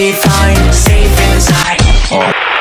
be fine, safe inside.